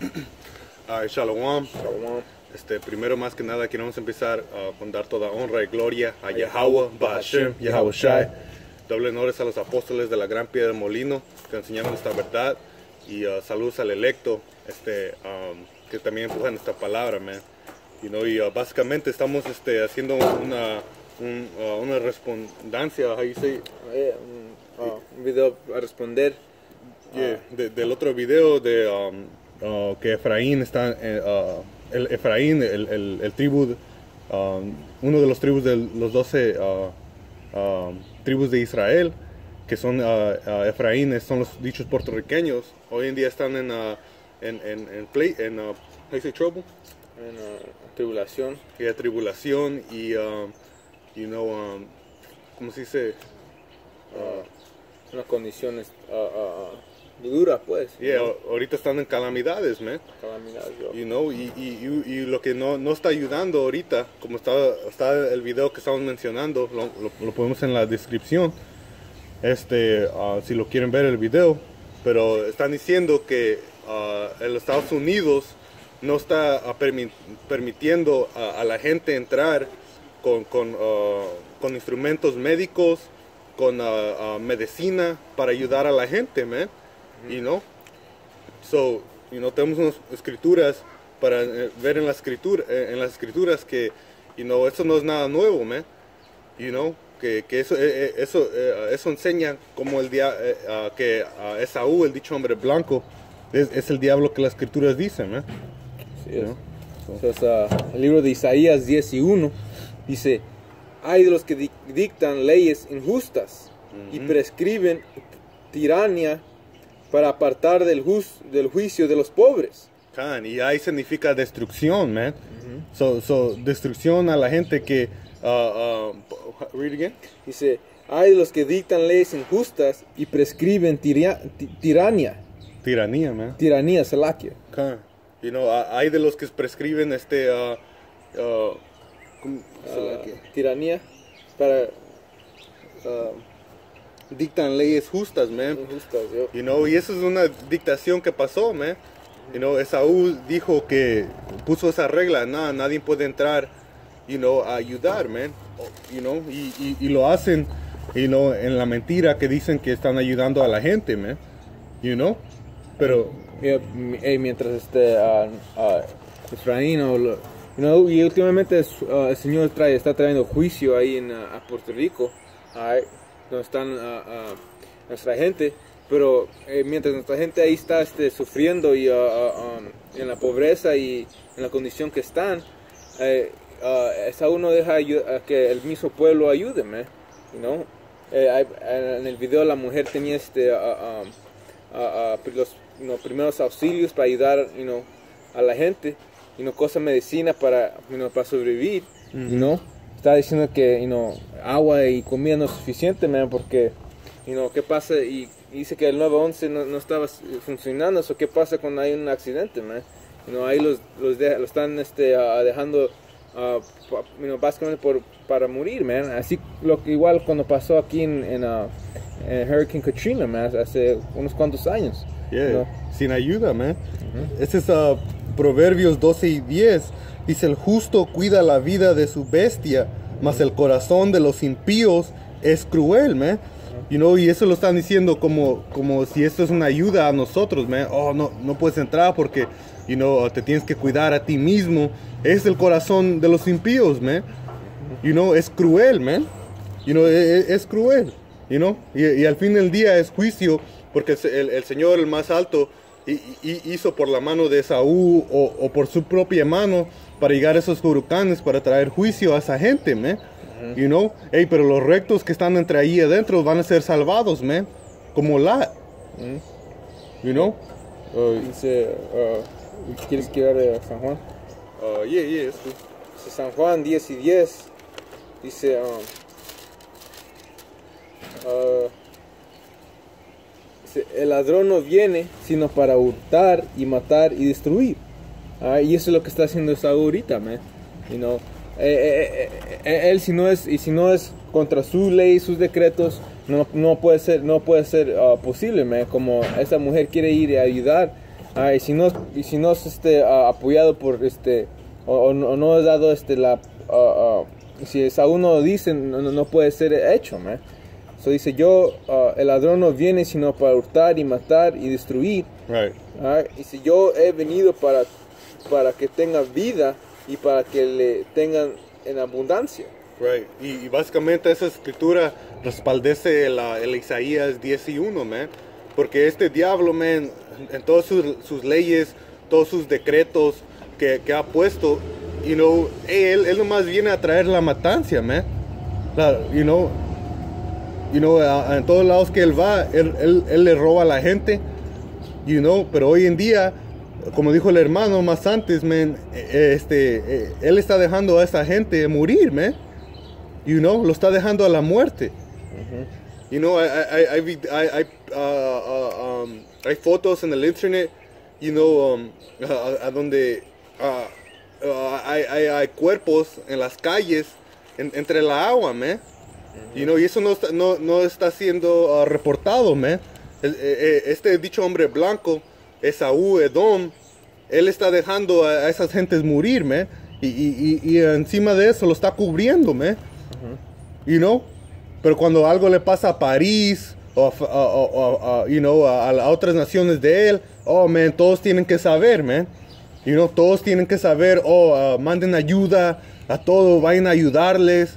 Ah, shalom. Shalom. Este, primero más que nada queremos empezar ah, con dar toda honra y gloria a Yahweh, Bahashem, Yahweh Shai. Doble honores a los apóstoles de la gran piedra del molino que enseñaron esta verdad. Y ah, saludos al electo este, um, que también empujan esta palabra, man. You know, y ah, básicamente estamos este, haciendo una, un, una respondancia, you say, Eh, un, ah, un video a responder. Yeah, de- del otro video de um, uh, que Efraín está, eh, uh, el Efraín, el, el, el tribu, um, uno de los tribus de los doce uh, um, tribus de Israel, que son uh, uh, Efraín, son los dichos puertorriqueños, hoy en día están en, uh, en, en, en, play, en uh, trouble, En tribulación. y de tribulación y, um, you know, um, ¿cómo se dice? unas condiciones ah, ah, ah, duras, pues. Yeah, ¿no? ahorita están en calamidades, man. Calamidades, yo. You know, y, y, y, y lo que no, no está ayudando ahorita, como está, está el video que estamos mencionando, lo, lo, lo ponemos en la descripción, este, ah, si lo quieren ver el video, pero están diciendo que ah, en los Estados Unidos no está ah, permi- permitiendo a, a la gente entrar con, con, ah, con instrumentos médicos, con ah, ah, medicina para ayudar a la gente, man, you know. So, you know, tenemos unas escrituras para eh, ver en, la escritura, eh, en las escrituras que, you know, eso no es nada nuevo, man. You know, que, que eso, eh, eh, eso, eso enseña como el dia ah, que ah, Esaú, el dicho hombre blanco, es, es el diablo que las escrituras dicen, man. Sí. Entonces, ah, el libro de Isaías 10 y 1 dice, hay de los que dic- dictan leyes injustas y prescriben tiranía para apartar del, juicio de los pobres. Can, y ahí significa destrucción, man. so, so, destrucción a la gente que, ah, ah, read again. Dice, hay los que dictan leyes injustas y prescriben tiria- ti- tiranía. Tiranía, man. Tiranía, salaquia. Acá, You know, hay de los que prescriben este ah, ah, ¿cómo se la Ah, tiranía para dictan leyes justas, man. injustas. yo. You know, y eso es una dictación que pasó, man. You know, Esaú dijo que puso esa regla, nada, nadie puede entrar, you know, a ayudar, man. You know, y, y, y lo hacen, you know, en la mentira que dicen que están ayudando a la gente, man. You know, pero eh, mientras este ah, ah, Efraín o you know, y últimamente ah, el Señor trae, está trayendo juicio ahí en ah, a Puerto Rico, ahí, donde están ah, nuestra gente, pero eh, mientras nuestra gente ahí está este, sufriendo y ah, um, en la pobreza y en la condición que están, eh, ah, esa uno deja a que el mismo pueblo ayude, man, you know? Eh, en el video la mujer tenía este a los you know, primeros auxilios para ayudar you know, a la gente, y no cosa medicina para, you know, para sobrevivir, you know. Está diciendo que you know, agua y comida no es suficiente, man, porque you know, ¿qué pasa? Y, y dice que el 911 no, no estaba funcionando, eso ¿qué pasa cuando hay un accidente, man? You know, ahí los, los, de- los están este, ah, dejando ah, pa- you know, básicamente por, para morir, man. Así lo igual cuando pasó aquí en, en, ah, en Hurricane Katrina, man, hace unos cuantos años. Yeah, ¿no? sin ayuda, man. Este es ah, Proverbios 12 y 10. Dice, el justo cuida la vida de su bestia, mas el corazón de los impíos es cruel, man. You know, y eso lo están diciendo como, como si esto es una ayuda a nosotros, man. Oh, no, no puedes entrar porque, you know, te tienes que cuidar a ti mismo. Es el corazón de los impíos, man. You know, es cruel, man. You know, e- e- es, cruel, you know. Y, y al fin del día es juicio porque el, el- Señor, el más alto, hizo por la mano de Saúl o, o por su propia mano para llegar a esos huracanes para traer juicio a esa gente, man. You know, Ey, pero los rectos que están entre ahí adentro van a ser salvados, man. Como la, you know. Uh, Dice, ¿quieres que de San Juan? uh, yeah, yeah. Dice San Juan 10 y 10. Dice, um, ah, dice, el ladrón no viene sino para hurtar y matar y destruir. Ah, y eso es lo que está haciendo Saúl ahorita, man. You know, eh, eh, eh, eh, él si no es y si no es contra su ley, sus decretos, no, no puede ser no puede ser ah, posible, man. Como esa mujer quiere ir a ayudar Ah, y si no, y si no es este, ah, apoyado por este, o, o no, o no es dado este, la, ah, si Saúl no lo dice, no- no puede ser hecho, man. So dice, yo, ah, el ladrón no viene sino para hurtar y matar y destruir. Right. Ah, y si yo he venido para, para que tenga vida y para que le tengan en abundancia. Right. Y, y básicamente esa escritura respaldece la, el Isaías 10 y 1, man. Porque este diablo, man, en todas sus, sus leyes, todos sus decretos que, que ha puesto, you know, él, él nomás viene a traer la matanza, man. La- you know, you know, a- a- en todos lados que él va, él, él- él le roba a la gente, you know, pero hoy en día, como dijo el hermano más antes, man, eh, este, eh, él está dejando a esa gente morir, man. You know, lo está dejando a la muerte. You know, vid- hay, hay, uh, uh, um, hay fotos en el internet, you know, um, a, donde uh, uh, hay, hay, hay cuerpos en las calles, en- entre la agua, man. You know, y eso no está, no, no está siendo uh, reportado, man. El- eh, eh, este dicho hombre blanco, Esaú Edom, él está dejando a, a esas gentes morir, man. Y, y, y, y encima de eso lo está cubriendo, man. You know? Pero cuando algo le pasa a París o, a, a- a- you know, a, a otras naciones de él, oh, man, todos tienen que saber, man. You know, todos tienen que saber, oh, uh, manden ayuda a todos, vayan a ayudarles.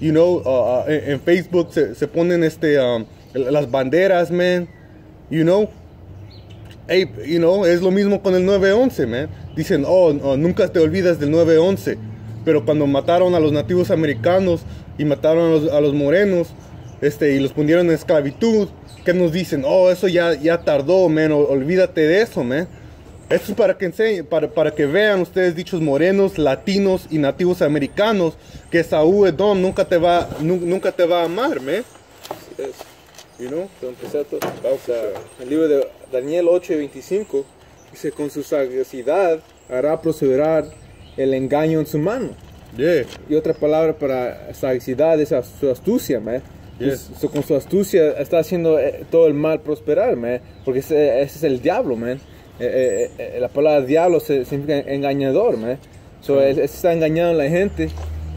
You know, uh, uh, en, en Facebook se, se ponen este, um, las banderas, man. You know, Hey, you know, es lo mismo con el 911, man. Dicen, oh, nunca te olvidas del 911. Pero cuando mataron a los nativos americanos y mataron a los, a los morenos, este, y los pusieron en esclavitud, ¿qué nos dicen? Oh, eso ya, ya tardó, man. Olvídate de eso, man. Esto es para que enseñen, para, para que vean ustedes dichos morenos, latinos y nativos americanos que Saúl Edom nunca te va, nu- nunca te va a amar, man. You know? Sea, el libro de Daniel 8 y 25 dice, con su sagacidad hará prosperar el engaño en su mano. Yeah. Y otra palabra para sagacidad es su astucia, man. Yes. So, con su astucia está haciendo eh, todo el mal prosperar, man. Porque ese, ese es el diablo, man. Eh, eh, eh, la palabra diablo significa engañador, man. So, él, él está engañando a la gente.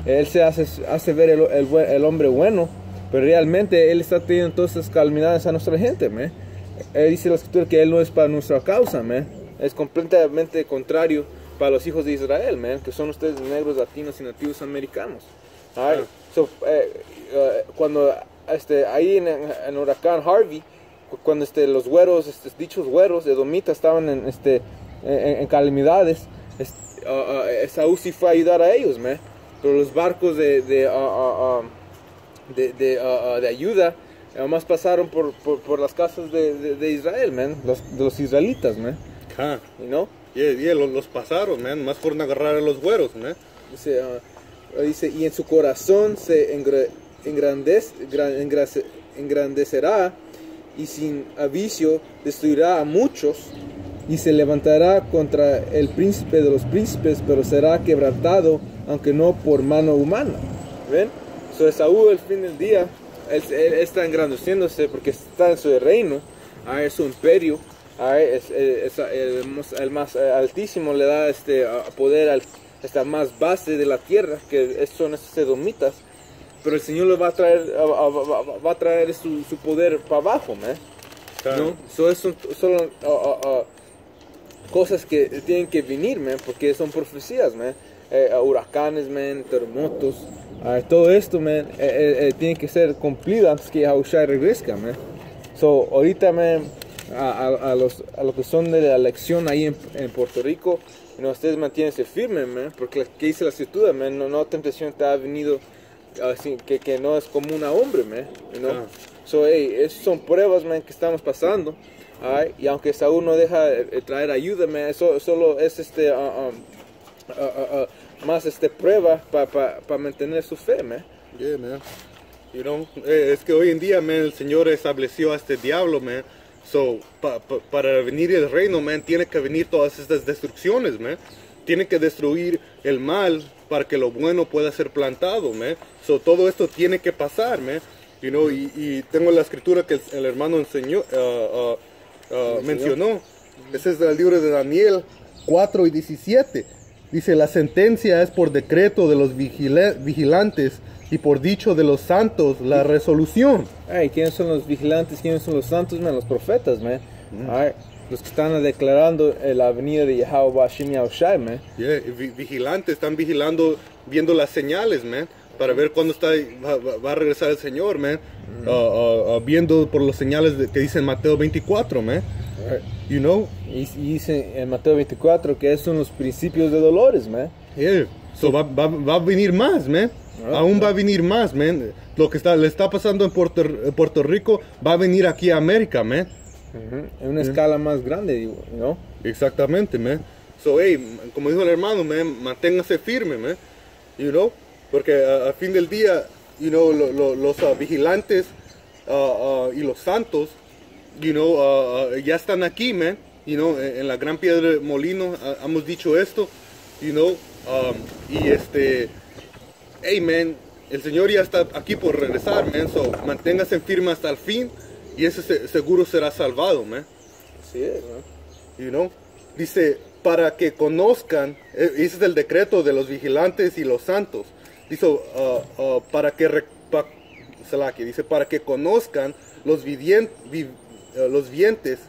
Él se hace, hace ver el, el el hombre bueno. Pero realmente él está teniendo todas esas calamidades a nuestra gente, man. Él dice en la escritura que él no es para nuestra causa, man. Es completamente contrario para los hijos de Israel, man. Que son ustedes negros, latinos y nativos americanos. Alright, so, eh, eh, cuando este, ahí en, en huracán Harvey, cuando este, los güeros, este, dichos güeros de Domita estaban en, este, en, en calamidades, es- ah, ah, Esaú sí fue a ayudar a ellos, man. Pero los barcos de, de, ah, de, de, de ayuda además pasaron por, por, por las casas de, de, Israel, man. Los, de los israelitas, man. Ah, You know? yeah, yeah, los, los pasaron, man. Más fueron a agarrar a los güeros, man. Dice, dice, y en su corazón se engrandecerá y sin aviso destruirá a muchos y se levantará contra el príncipe de los príncipes, pero será quebrantado, aunque no por mano humana. ¿Ven? So, Esaú, al fin del día, él, él está engrandeciéndose porque está en su reino, ah, es su imperio, ah, es, es- es- el, el más eh, altísimo le da este poder al esta más base de la tierra, que son esos edomitas. Pero el Señor le va a traer, va, va- a traer su, su poder para abajo, ¿me? ¿no? So, son solo cosas que tienen que venir, man, porque son profecías, man. Eh, huracanes, man, terremotos, todo esto, man, eh, eh, eh, tiene que ser cumplido antes que Yahushua regrese, man. So, ahorita, man, a, a- a los, a lo que son de la elección ahí en, en Puerto Rico, no, ustedes mantienense firmes, man, porque que dice la escritura, man, no, no tentación te ha venido así, que, que no es común a hombre, man, you know? Ah. So, hey, esas son pruebas, man, que estamos pasando. alright, Y aunque Saúl no deja eh, traer ayuda, man, eso solo es este, ah, um, ah, ah, más este prueba para mantener su fe, man. Yeah, man. You know, eh, es que hoy en día, man, el Señor estableció a este diablo, man. So, pa- pa- para venir el reino, man, tiene que venir todas estas destrucciones, man. Tiene que destruir el mal para que lo bueno pueda ser plantado, man. So, todo esto tiene que pasar, man. You know, y, y tengo la escritura que el, el hermano enseñó, ah, ah, ah, mencionó. Ese es el libro de Daniel 4 y 17. Dice, la sentencia es por decreto de los vigila- vigilantes y por dicho de los santos la resolución. Ay, ¿quiénes son los vigilantes? ¿Quiénes son los santos, man? Los profetas, man. Mm. Los que están declarando la venida de Yahweh Yahushai, man. Yeah, vi- vigilantes, están vigilando, viendo las señales, man, para ver cuándo está, va, va- a regresar el Señor, man. Uh, uh, uh, viendo por las señales de- que dice en Mateo 24, man. You know? Y, y dice en Mateo 24 que esos son los principios de dolores, man. Yeah. So va, va- va a venir más, man. Ah, Aún va a venir más, man. Lo que está, le está pasando en Puerto, en Puerto Rico va a venir aquí a América, man. En una escala más grande, digo, ¿no? Exactamente, man. So, hey, como dijo el hermano, man, manténgase firme, man. You know? Porque al fin del día, you know, lo- lo- los uh, vigilantes uh, uh, y los santos, you know, ya están aquí, man. You know, en, en la Gran Piedra de Molino hemos dicho esto, you know. um, y este, hey, man, el Señor ya está aquí por regresar, man. So, manténgase firme hasta el fin y ese se- seguro será salvado, man. Sí, ¿no? You know? Dice, para que conozcan, eh, ese es el decreto de los vigilantes y los santos. Dice, uh, uh, para que, re- pa- Selaki, dice, para que conozcan los, vidien- vi- uh, los vientes,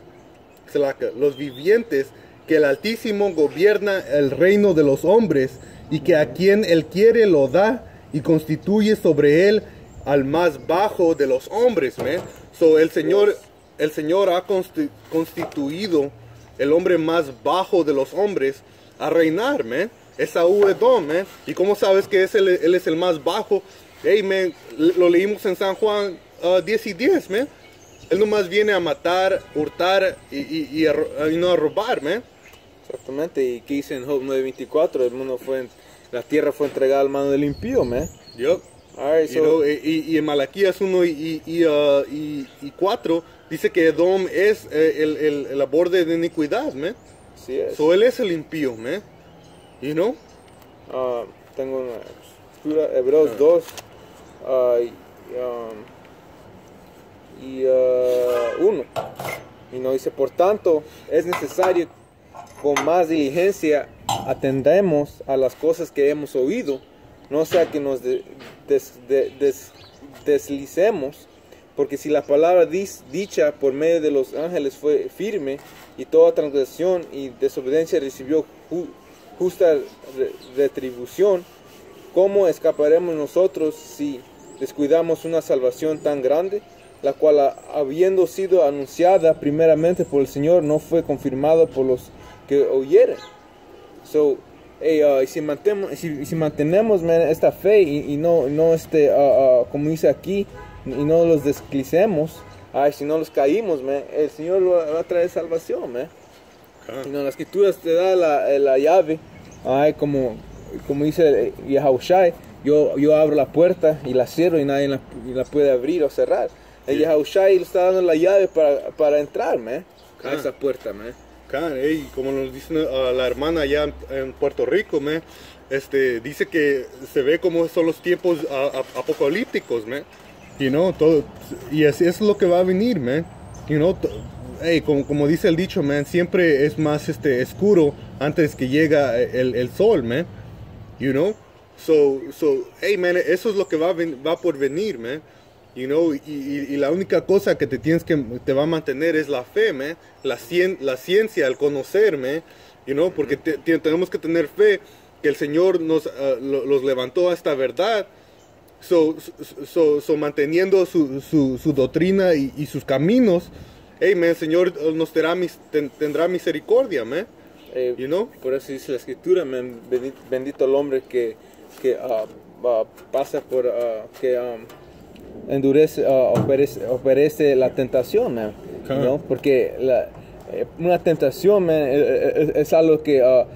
Selaki, los vivientes, que el Altísimo gobierna el reino de los hombres y que a quien él quiere lo da y constituye sobre él al más bajo de los hombres, man. So el Señor, el Señor ha consti- constituido el hombre más bajo de los hombres a reinar, man. Es Saúl Edom, man. ¿Y cómo sabes que es él, él es el más bajo? Hey, man, lo leímos en San Juan uh, 10 y 10, man. Él nomás viene a matar, hurtar y, y- y a y no a robar, man. Exactamente. ¿Y qué dice en Job 9.24? El mundo fue, la tierra fue entregada al mano del impío, man. Yup. Alright, You so, know, y, y- en Malaquías 1 y, y, uh, y- y 4 dice que Edom es eh, el, el, el borde de iniquidad, man. sí es. So él es el impío, man. You know? Ah, tengo una escritura, Hebreos 2 ah, y, um, y 1. y nos dice, por tanto, es necesario con más diligencia atendemos a las cosas que hemos oído, no sea que nos de- des- de- des- deslicemos, porque si la palabra dicha por medio de los ángeles fue firme, y toda transgresión y desobediencia recibió ju- justa re- retribución, ¿cómo escaparemos nosotros si descuidamos una salvación tan grande, la cual habiendo sido anunciada primeramente por el Señor, no fue confirmada por los que oyeron? So, hey, uh, y si, mantenemos, si, si mantenemos man, esta fe y, y no, no este, uh, uh, como dice aquí, y no los desclicemos, ay, si no los caímos, man, el Señor va a traer salvación, man. Y no, las escrituras te da la, eh, la llave, ay, como, como dice Yahushai, yo, yo abro la puerta y la cierro y nadie la, y la puede abrir o cerrar. El Sí. Yahushai le está dando la llave para, para entrar, man, a Ah. esa puerta, man. Can, ey, como nos dice la hermana allá en, en Puerto Rico, man, este, dice que se ve como son los tiempos ap- apocalípticos, man. You know, todo, y así es lo que va a venir, man. You know, to- ey, como, como dice el dicho, man, siempre es más este, oscuro antes que llega el, el sol, man. You know? So, so, hey, man, eso es lo que va, va por venir, man. You know, y, y- y la única cosa que te tienes que te va a mantener es la fe, man. La, cien- la ciencia, el conocerme, you know, porque te- te- tenemos que tener fe que el Señor nos ah, lo- los levantó a esta verdad. So, so, so- so manteniendo su, su- su doctrina y, y sus caminos, hey, man, el Señor nos tendrá, mis- ten- tendrá misericordia, man. Eh, You know? Por eso dice la escritura, man, bendi- bendito el hombre que, que ah, ah, pasa por, que um, endurece, ah, operece, operece la tentación, man, Claro. ¿no? Porque la, eh, una tentación, man, eh, eh, es, algo que ah,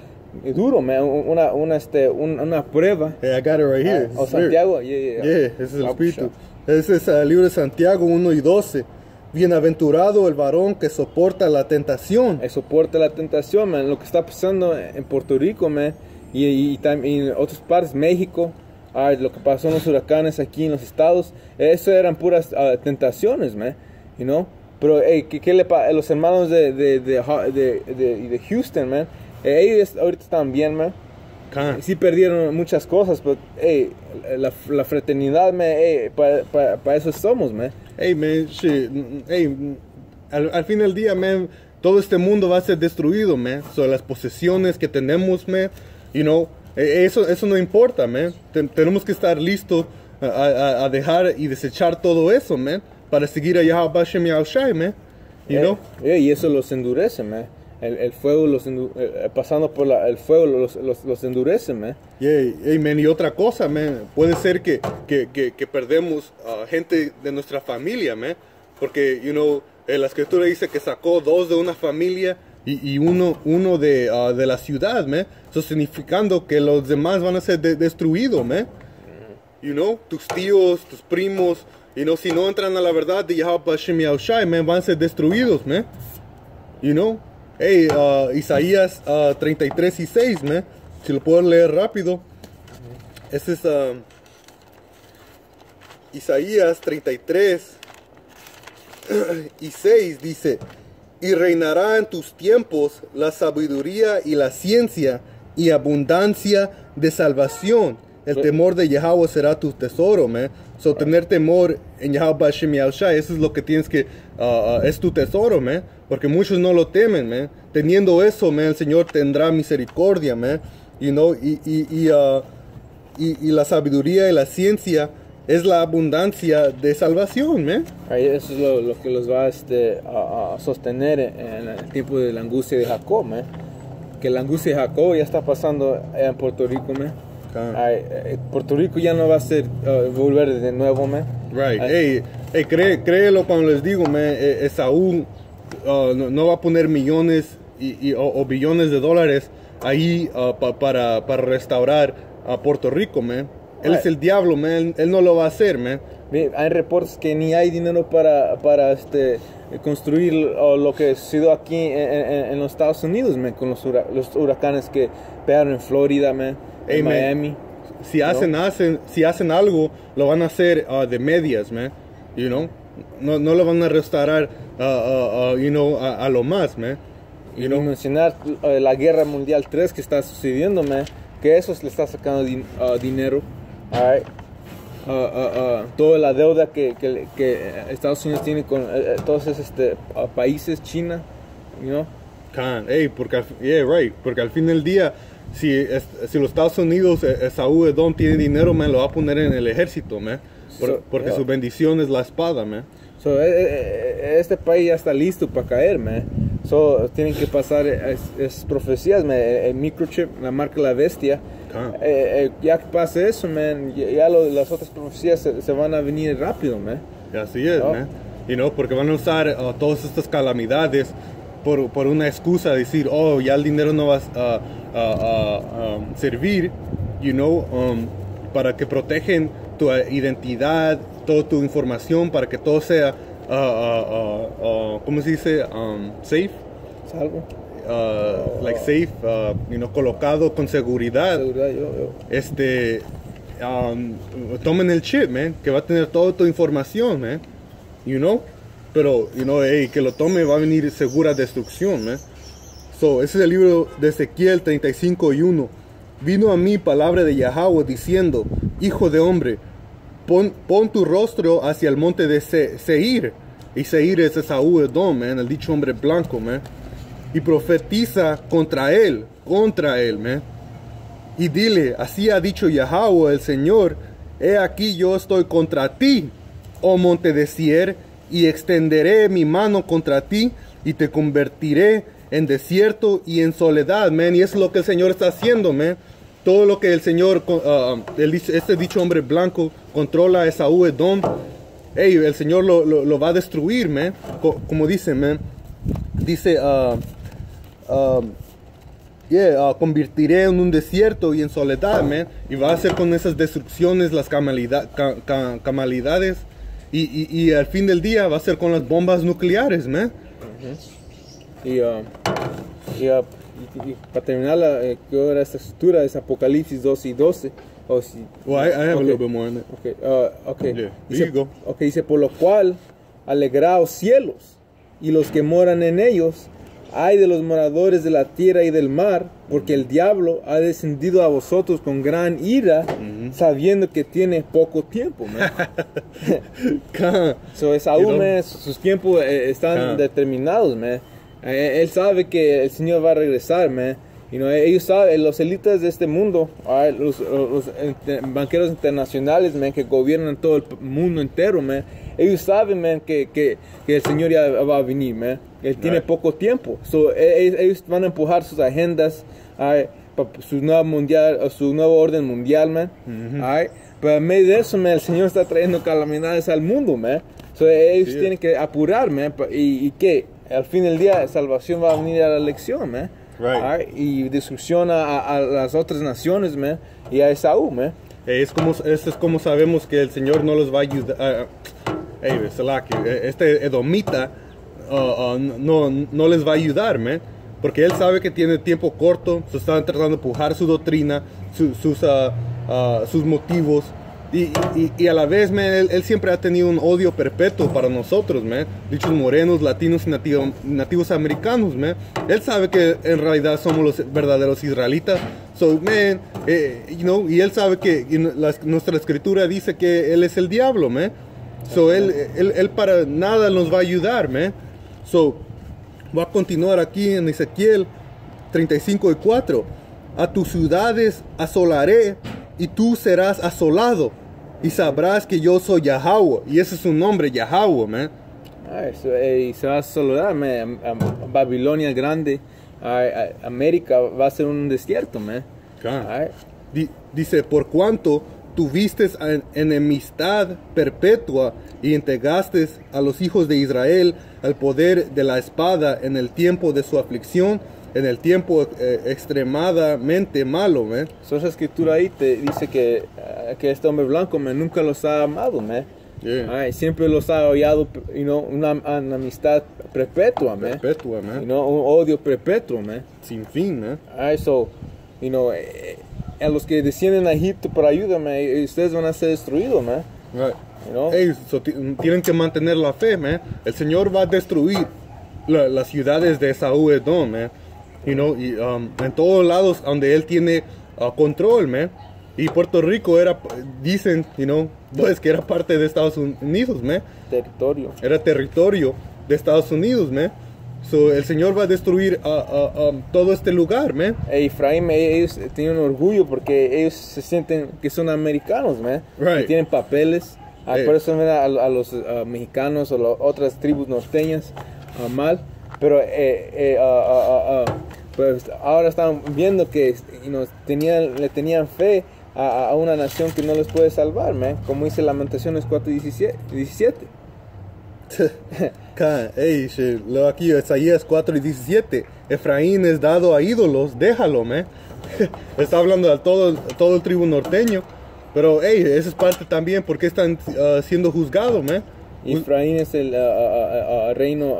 es duro, man, una, una, este, un- una prueba. Hey, I got it right here. Ah, o. Santiago, yeah, yeah, Yeah, ese es el espíritu. Ese es el libro de Santiago 1 y 12. Bienaventurado el varón que soporta la tentación. eh, soporta la tentación, man. Lo que está pasando en Puerto Rico, man, y, y, también en otras partes, México, ah, lo que pasó en los huracanes aquí en los estados, eso eran puras ah, tentaciones, man, you know? Pero, hey, ¿qué, qué le los hermanos de, de, de, de, Houston, man? eh, ellos ahorita están bien, man. Con. Sí perdieron muchas cosas, pero, hey, la, la fraternidad, man, hey, para eso somos, man. Hey, man, shit. Hey, al, al fin del día, man, todo este mundo va a ser destruido, man. So, las posesiones que tenemos, man, you know, eso, eso no importa, man. Ten- tenemos que estar listos a, a- a dejar y desechar todo eso, man, para seguir a Yahweh Hashem Yahushai, man. You Eh, know? eh, y eso los endurece, man. El, el fuego, los endu- eh, eh, pasando por la- el fuego, los, los, los endurece, man. Yeah, hey, man, y otra cosa, man, puede ser que, que, que, que perdemos a gente de nuestra familia, man, porque, you know, eh, la escritura dice que sacó dos de una familia y, y uno, uno de, ah, de la ciudad, man, eso significando que los demás van a ser de- destruidos, man. You know, tus tíos, tus primos, you know, si no entran a la verdad de Yahweh van a ser destruidos, man. You know, hey, uh, Isaías uh, 33 y 6, man. Si lo puedo leer rápido. Este es Isaías 33 y 6 dice, y reinará en tus tiempos la sabiduría y la ciencia y abundancia de salvación. El temor de Yahweh será tu tesoro, man. So, tener temor en Yahweh Yahushai, eso es lo que tienes que, uh, uh, es tu tesoro, man. Porque muchos no lo temen, man. Teniendo eso, man, el Señor tendrá misericordia, man. You know, y, y, y, uh, y, y la sabiduría y la ciencia es la abundancia de salvación, man. Ahí Eso es lo, lo que los va este, a, a sostener en el tiempo de la angustia de Jacob, man. Que la angustia de Jacob ya está pasando en Puerto Rico, man. Claro. Ay, eh, Puerto Rico ya no va a ser uh, volver de nuevo, man. Right. Ay, Hey, hey, cree- créelo cuando les digo, man, eh, Esaú uh, no, no va a poner millones y, y- o, o billones de dólares ahí uh, pa- para, para restaurar a Puerto Rico, man. Él es el diablo, man. Él no lo va a hacer, man. Hay reportes que ni hay dinero para, para este, construir lo que ha sido aquí en, en- en los Estados Unidos, man, con los, hura- los huracanes que pegaron en Florida, man, Hey, en man. Miami. Si hacen, hacen, si hacen algo, lo van a hacer uh, de medias, man. You know? No, no lo van a restaurar, uh, you know, a, a lo más, man. Y no mencionar uh, la guerra mundial 3 que está sucediendo, man, que eso le está sacando din- uh, dinero. alright. Uh, uh, uh, toda la deuda que, que, que Estados Unidos tiene con eh, eh, todos esos este, uh, países, China, you know. Can, hey, porque al, yeah, right, porque al fin del día, si, es- si los Estados Unidos, eh, Esaú Edom tiene dinero, man, lo va a poner en el ejército, man. Por- So, porque yeah. su bendición es la espada, man. So, eh, eh, este país ya está listo para caer, man. So, tienen que pasar es, es profecías, man. El microchip, la marca La Bestia. Ah. Eh, eh, ya que pase eso, man, ya, ya lo- las otras profecías se, se van a venir rápido, man. Y así es, Oh. man. You know, porque van a usar uh, todas estas calamidades por, por una excusa, decir, oh, ya el dinero no va a a- a- um, servir, you know, um, para que protegen tu uh, identidad, toda tu información, para que todo sea, uh, uh, uh, uh, ¿cómo se dice? Um, safe. Salvo. Uh, like safe, uh, you know, colocado con seguridad. Seguridad, yo, yo. Este, um, tomen el chip, man, que va a tener toda tu información, man, you know. Pero, you know, hey, que lo tome va a venir segura destrucción, man. So, ese es el libro de Ezequiel 35 y 1. Vino a mí palabra de Yahweh diciendo, Hijo de hombre, pon, pon tu rostro hacia el monte de Se- Seir. Y Seir es Esaú Edom, man, el dicho hombre blanco, man. Y profetiza contra él, contra él, man. Y dile, así ha dicho Yahweh el Señor, he aquí yo estoy contra ti, oh monte de Sier, y extenderé mi mano contra ti, y te convertiré en desierto y en soledad, man. Y es lo que el Señor está haciendo, man. Todo lo que el Señor, uh, este dicho hombre blanco, controla a Esaú Edom, hey, el Señor lo, va a destruir, man. Co- como dice, man. Dice, uh, um, Yeah, uh, convertiré en un desierto y en soledad, man. Y va a ser con esas destrucciones, las camalida- ca- ca- camalidades. Y, y, y al fin del día va a ser con las bombas nucleares, man. Y, uh, y, uh, y- y para terminar, la, eh, ¿qué era esta escritura? Es Apocalipsis 12 y 12. O si, Well, I, I have Ok. a little bit more on it. Ok, uh, ok. Yeah, Dice, ok, dice, por lo cual, alegraos cielos y los que moran en ellos. Ay de los moradores de la tierra y del mar, porque el diablo ha descendido a vosotros con gran ira, sabiendo que tiene poco tiempo. So, Esaú, man, sus tiempos eh, están determinados, man. Eh, él sabe que el Señor va a regresar, man. You know, ellos saben, los élites de este mundo, ah, los, los inter- banqueros internacionales, man, que gobiernan todo el mundo entero, man. Ellos saben, man, que, que, que el Señor ya va a venir, man. Él tiene Right. poco tiempo. So, e- e- ellos van a empujar sus agendas, ah, pa- su nuevo mundial, su nuevo orden mundial, man. Alright? Pero en medio de eso, man, el Señor está trayendo calamidades al mundo, man. So, ellos Sí. tienen que apurar, man. Y, y que al fin del día, salvación va a venir a la elección, man. Right. Y destrucción a, a- las otras naciones, man. Y a Esaú, man. Eh, Es como, esto es como sabemos que el Señor no los va a ayudar. ah, Ey, Selaki, eh, este Edomita ah, ah, no, no les va a ayudar, man. Porque él sabe que tiene tiempo corto, se están tratando de empujar su doctrina, su- sus, ah, ah, sus motivos. Y, y- y a la vez, man, él, él siempre ha tenido un odio perpetuo para nosotros, man. Dichos morenos, latinos y nativo- nativos americanos, man. Él sabe que en realidad somos los verdaderos israelitas. So, man, eh, you know, y él sabe que la- nuestra escritura dice que él es el diablo, man. So, él, él, él para nada nos va a ayudar, man. So, voy a continuar aquí en Ezequiel 35 y 4. A tus ciudades asolaré y tú serás asolado y sabrás que yo soy Yahweh. Y ese es su nombre, Yahweh, man. Alright, so, eh, y se va a saludar, man. A- a- Babilonia grande. A- América va a ser un desierto, man. Alright. Di- dice, por cuanto tuviste en- enemistad perpetua y entregaste a los hijos de Israel al poder de la espada en el tiempo de su aflicción, en el tiempo eh, extremadamente malo, man. So, esa escritura ahí te dice que, ah, que este hombre blanco man, nunca los ha amado, man. Yeah. Ay, siempre los ha odiado, you know, una, una amistad perpetua, man. Perpetua, You know, un odio perpetuo, man. Sin fin, man. Ay, so, you know, eh, a los que descienden a Egipto por ayuda, man, eh, ustedes van a ser destruidos, man. Right. You know? Ey, so ti- tienen que mantener la fe, man. El Señor va a destruir la- las ciudades de Saúl Edom, man. You know, y, um, en todos lados donde él tiene uh, control, man. Y Puerto Rico era, dicen, you know, pues que era parte de Estados Unidos, man. Territorio. Era territorio de Estados Unidos, man. So, el Señor va a destruir uh, uh, um, todo este lugar, man. Eh, Efraín, eh, ellos tienen orgullo porque ellos se sienten que son americanos, man. Right. Que tienen papeles. Ah, Eh. Por eso a, a los ah, mexicanos o las otras tribus norteñas ah, mal. Pero eh, eh, ah, ah, ah, pues ahora están viendo que you know, tenían, le tenían fe a, a una nación que no les puede salvar, man. Como dice Lamentaciones 4 17. 17. Ca- Ey, shit, leo aquí Isaías 4 y 17. Efraín es dado a ídolos, déjalo, me. Está hablando a todo, todo el tribu norteño. Pero, ey, esa es parte también porque están ah, siendo juzgados, me. Efraín es el ah, ah, reino,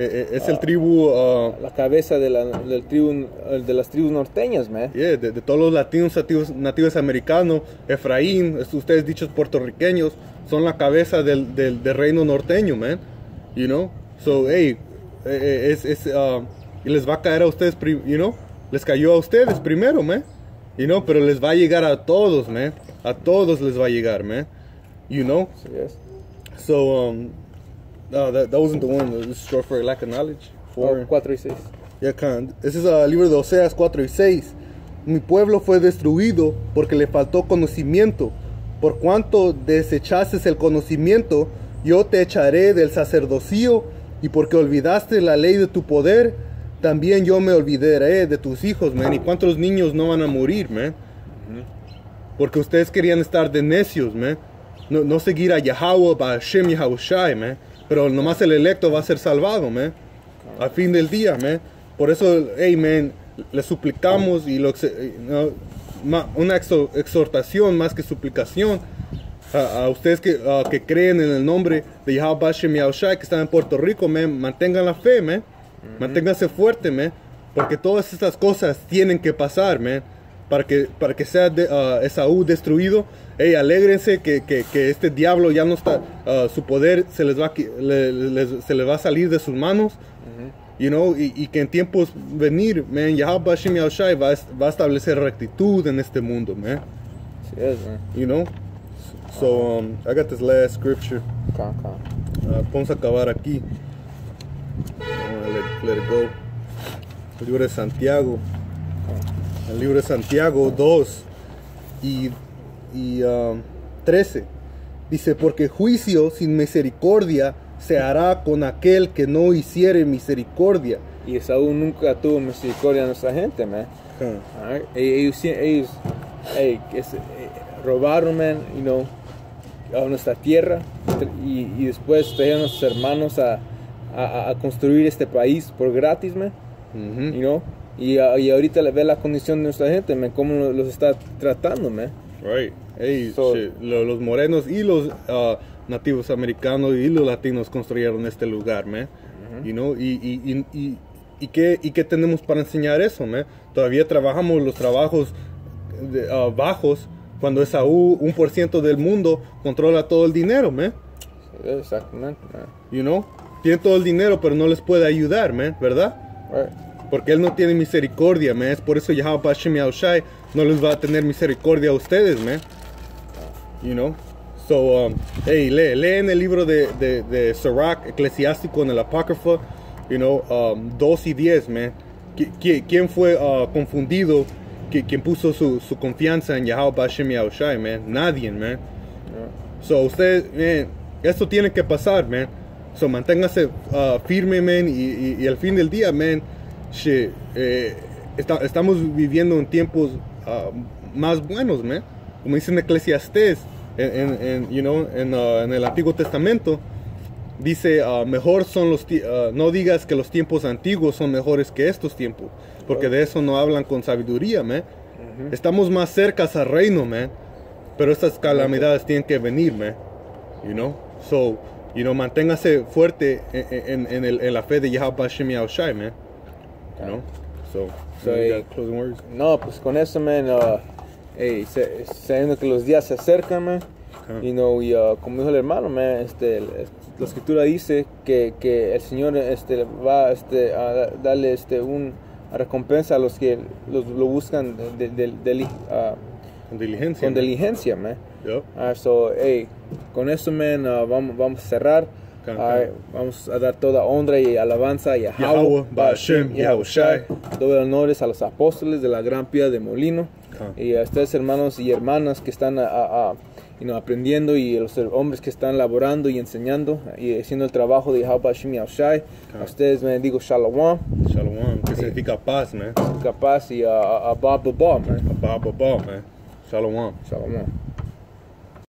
ah, Eh, eh, es el tribu ah, la cabeza de, la, del tribu, de las tribus norteñas, man. yeah, de, de todos los latinos nativos, nativos americanos. Efraín, es- ustedes dichos puertorriqueños, son la cabeza del, del, del reino norteño, man. You know? So, hey, eh, es, es, y les va a caer a ustedes, you know? Les cayó a ustedes primero, man. You know? Pero les va a llegar a todos, man. A todos les va a llegar, man. You know? Sí, es. So, um, no, that, that wasn't the one. This is short for lack of knowledge. For, 4 y 6. Ya, can. Ese es el libro de Oseas 4 y 6. Mi pueblo fue destruido porque le faltó conocimiento. Por cuanto desechaste el conocimiento, yo te echaré del sacerdocio. Y porque olvidaste la ley de tu poder, también yo me olvidaré de tus hijos, man. ¿Y cuántos niños no van a morir, man? Porque ustedes querían estar de necios, man. No, no seguir a Yahweh, a Hashem Yahushai, man. Pero nomás el electo va a ser salvado, man. Al fin del día, man. Por eso, hey, man, le suplicamos y lo, una exhortación más que suplicación a, a ustedes que, que creen en el nombre de Yahweh Hashem Yahushai que están en Puerto Rico, man. Mantengan la fe, man. Manténganse fuerte, man. Porque todas estas cosas tienen que pasar, man. Para que, para que sea de, uh, Esaú destruido. Hey, alégrense que, que, que, este diablo ya no está, uh, su poder se les va, le, les, se les va a salir de sus manos. You know, y, y, que en tiempos venir, man, Yahweh Yahushai va, va a establecer rectitud en este mundo, man. Sí es, man. You know? So, um, I got this last scripture. Okay, okay. Uh, vamos a acabar aquí. Let, let, it go. El libro de Santiago. El libro de Santiago 2 y, y um, 13. Dice, porque juicio sin misericordia se hará con aquel que no hiciere misericordia. Y Esaú nunca tuvo misericordia de nuestra gente, man. Huh. Right? Ellos, ellos hey, es, eh, robaron, man, you know, a nuestra tierra y, y después trajeron a nuestros hermanos a, a, a, construir este país por gratis, man. Mm -hmm. You know? Y, y, ahorita le ve la condición de nuestra gente, man, cómo los está tratando, man. Right. Hey, so, los morenos y los uh, nativos americanos y los latinos construyeron este lugar, man. Uh -huh. you know? y, y, y, y, qué, ¿Y qué tenemos para enseñar eso, man? Todavía trabajamos los trabajos de, uh, bajos cuando Esaú, un por ciento del mundo, controla todo el dinero, man. Exactamente, man. You know? Tiene todo el dinero, pero no les puede ayudar, man, ¿verdad? Right. Porque él no tiene misericordia, man. Es por eso Yahweh Hashem Yahushai no les va a tener misericordia a ustedes, man. You know? So, um, hey, lee, leen el libro de, de, de Sirach, eclesiástico en el apócrifo, you know, um, 2 y 10, man. ¿Qui- ¿Quién fue uh, confundido? ¿Qui- ¿Quién puso su, su confianza en Yahweh Hashem Yahushai, man? Nadie, man. So, ustedes, man, esto tiene que pasar, man. So, manténgase uh, firme, man, y, y, y, al fin del día, man, shit, eh, está, estamos viviendo en tiempos uh, más buenos, man. Como dicen Eclesiastés, en, en, en you know, en, uh, en, el Antiguo Testamento, dice, uh, mejor son los, no digas que los tiempos antiguos son mejores que estos tiempos, porque de eso no hablan con sabiduría, man. Uh -huh. Estamos más cerca al reino, man. Pero estas calamidades tienen que venir, man. You know? So, you know, manténgase fuerte en, en, en, el, en la fe de Yahweh Hashem Yahushai, man. Know? So, So, got closing words? No, pues con eso, man, uh, hey, sabiendo que los días se acercan, man, Ajá. you know, y uh, como dijo el hermano, man, este, la escritura dice que, que el Señor este, va este, a da- darle este, un recompensa a los que los, lo buscan de, de- de- uh, Con diligencia. con man. diligencia, man. Yup. Ah, so, hey, con eso, man, uh, vamos, vamos a cerrar. Ah, vamos a dar toda honra y alabanza a Yahweh, Ba'ashem, Yahushai. Todo honores a los apóstoles de la gran pía de Molino. Can. Y a ustedes, hermanos y hermanas que están a- a- a, you know, aprendiendo y a los hombres que están laborando y enseñando y haciendo el trabajo de Yahweh Ba'ashem Yahushai. Can. A ustedes me digo Shalom, Shalom, que significa paz, man. capaz y a, a, a Bob the Bob, man. Ba, ba, man. Shalom. Shalom.